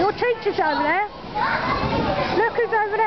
Your teacher's over there. Look who's over there.